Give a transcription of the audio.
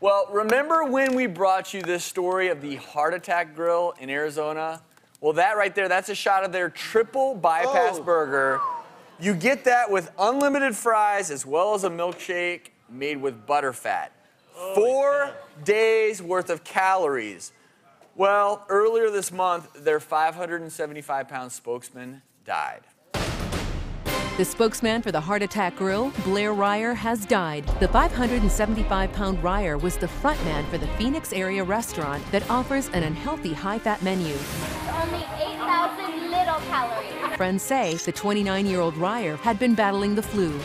Well, remember when we brought you this story of the Heart Attack Grill in Arizona? Well, that right there, that's a shot of their triple bypass Oh. burger. You get that with unlimited fries as well as a milkshake made with butterfat. Four days worth of calories. Well, earlier this month, their 575 pound spokesman died. The spokesman for the Heart Attack Grill, Blair River, has died. The 575 pound River was the frontman for the Phoenix area restaurant that offers an unhealthy high fat menu. Only 8,000 little calories. Friends say the 29 year old River had been battling the flu.